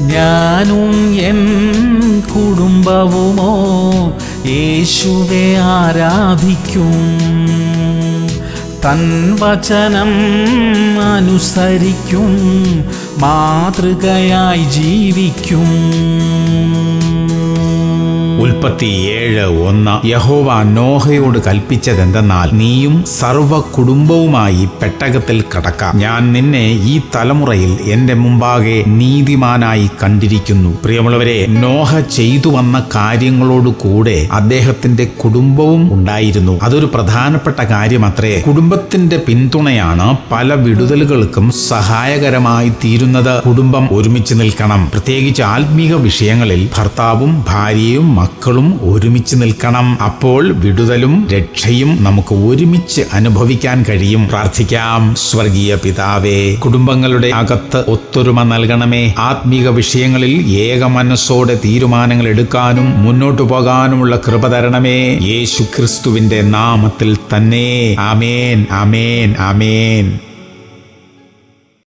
ഞാനും എൻ കുടുംബവുമോ? യേശുവെ ആരാധിക്കും. തൻ വചനം അനുസരിക്കും. മാതൃകയായി ജീവിക്കും. ഉൽപ്പത്തി ഏഴ് ഒന്ന്. യഹോവ നോഹയോട് കൽപ്പിച്ചതെന്തെന്നാൽ നീയും സർവ കുടുംബവുമായി പെട്ടകത്തിൽ കടക്കാം. ഞാൻ നിന്നെ ഈ തലമുറയിൽ എന്റെ മുമ്പാകെ നീതിമാനായി കണ്ടിരിക്കുന്നു. പ്രിയമുള്ളവരെ നോഹ ചെയ്തു വന്ന കാര്യങ്ങളോട് കൂടെ അദ്ദേഹത്തിന്റെ കുടുംബവും ഉണ്ടായിരുന്നു. അതൊരു പ്രധാനപ്പെട്ട കാര്യമത്രേ. കുടുംബത്തിന്റെ പിന്തുണയാണ് പല വിടുതലുകൾക്കും സഹായകരമായി തീരുന്നത്. കുടുംബം ഒരുമിച്ച് നിൽക്കണം. പ്രത്യേകിച്ച് ആത്മീക വിഷയങ്ങളിൽ ഭർത്താവും ഭാര്യയും മക്കളും ഒരുമിച്ച് നിൽക്കണം. അപ്പോൾ വിടുതലും രക്ഷയും നമുക്ക് ഒരുമിച്ച് അനുഭവിക്കാൻ കഴിയും. പ്രാർത്ഥിക്കാം. സ്വർഗീയ പിതാവേ കുടുംബങ്ങളുടെ അകത്ത് ഒത്തൊരുമ നൽകണമേ. ആത്മീക വിഷയങ്ങളിൽ ഏക മനസ്സോടെ തീരുമാനങ്ങൾ എടുക്കാനും മുന്നോട്ടു പോകാനുമുള്ള കൃപ തരണമേ. യേശു ക്രിസ്തുവിന്റെ നാമത്തിൽ തന്നെ. ആമേൻ ആമേൻ ആമേൻ.